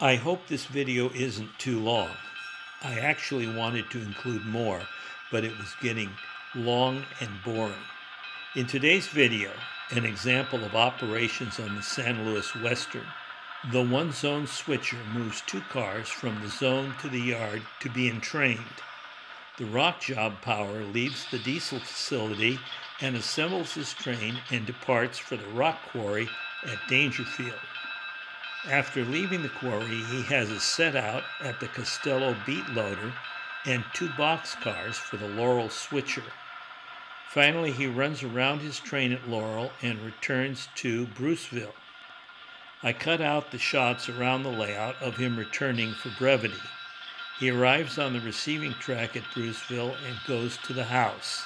I hope this video isn't too long. I actually wanted to include more, but it was getting long and boring. In today's video, an example of operations on the San Luis Western, the one zone switcher moves two cars from the zone to the yard to be entrained. The rock job power leaves the diesel facility and assembles his train and departs for the rock quarry at Dangerfield. After leaving the quarry, he has a set out at the Costello beet loader and two box cars for the Laurel switcher. Finally, he runs around his train at Laurel and returns to Bruceville. I cut out the shots around the layout of him returning for brevity. He arrives on the receiving track at Bruceville and goes to the house.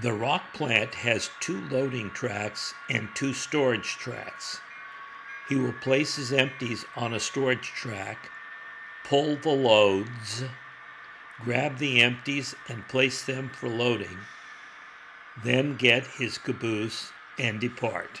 The rock plant has two loading tracks and two storage tracks. He will place his empties on a storage track, pull the loads, grab the empties and place them for loading, then get his caboose and depart.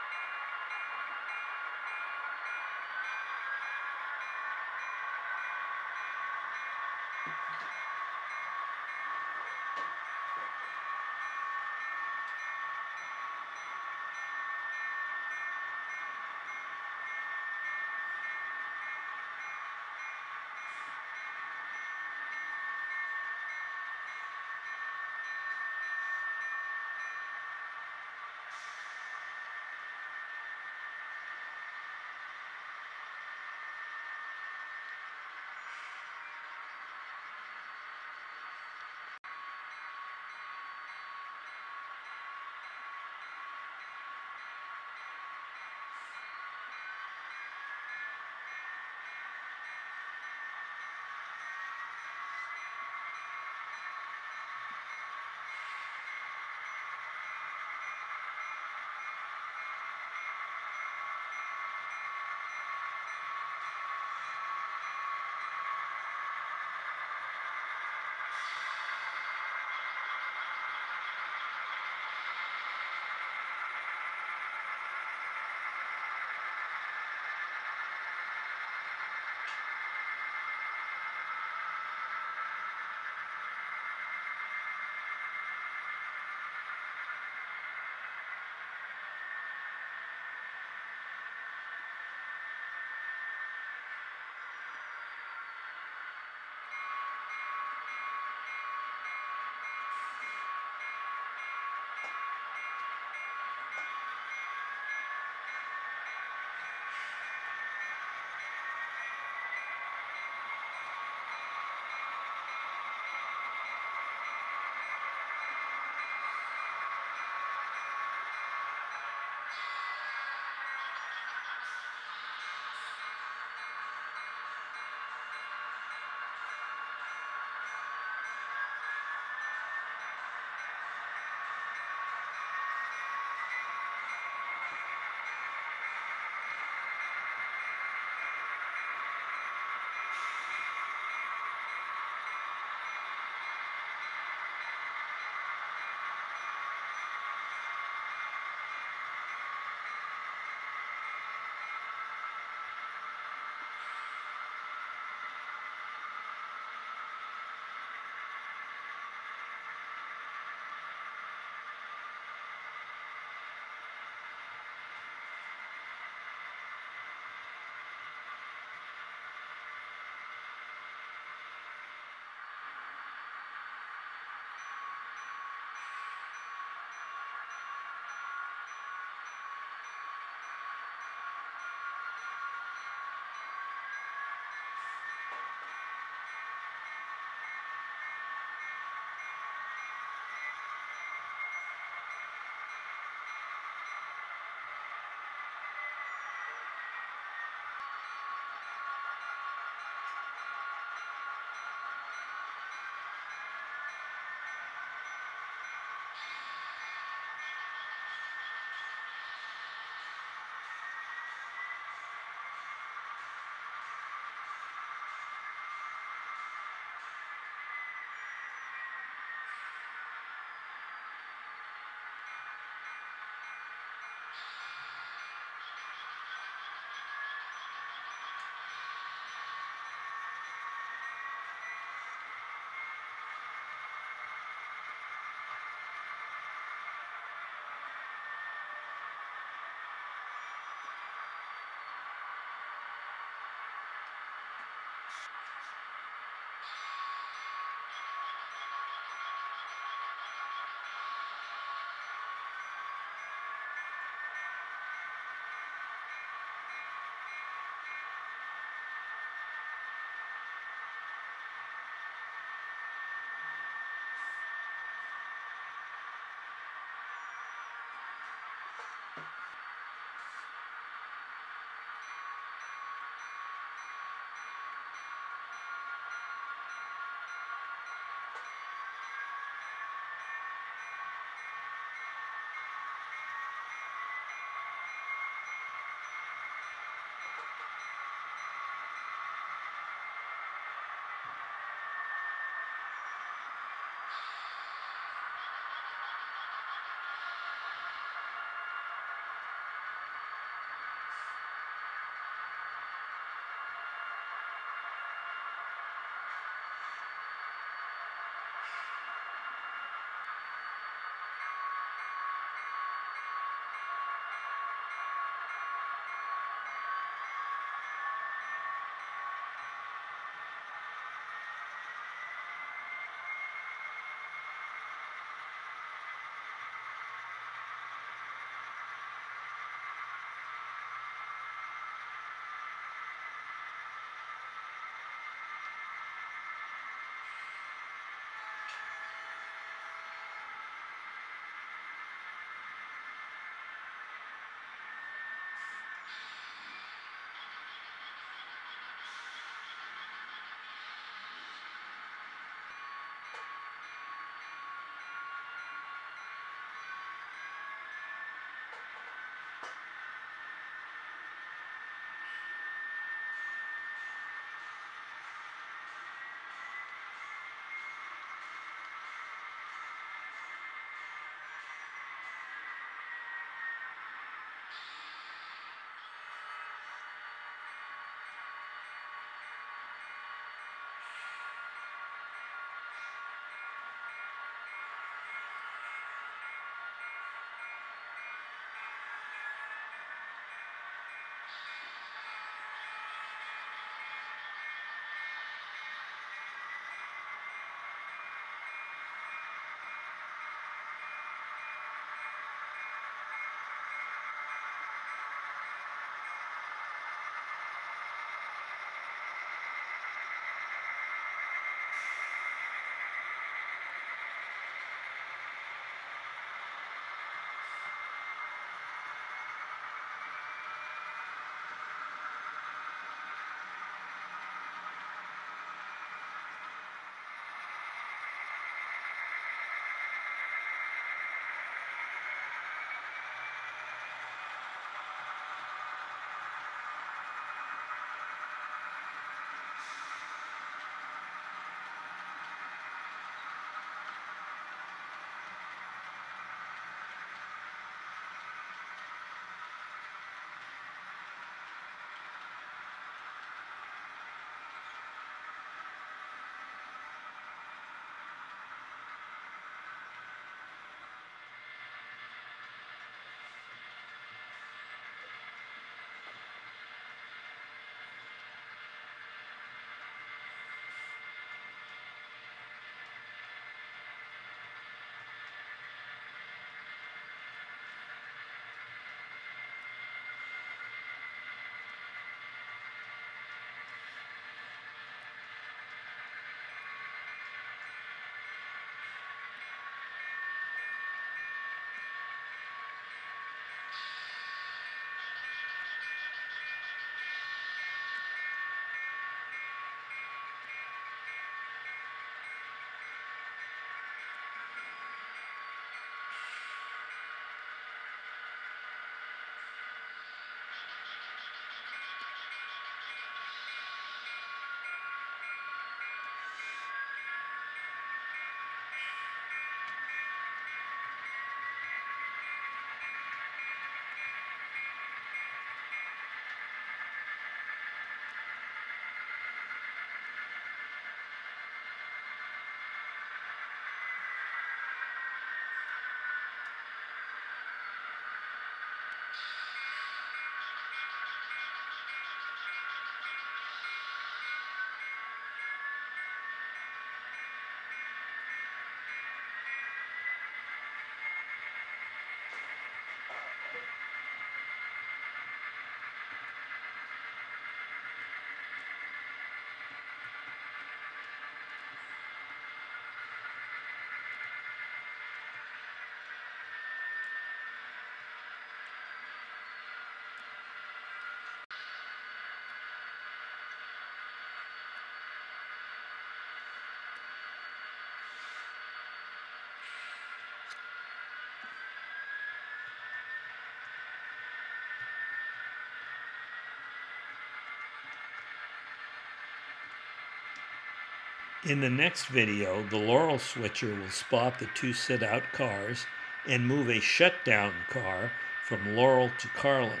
In the next video, the Laurel switcher will spot the two sit-out cars and move a shutdown car from Laurel to Carlin.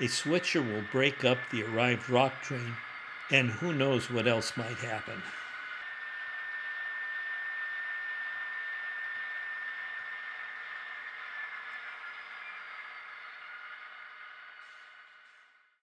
A switcher will break up the arrived rock train, and who knows what else might happen.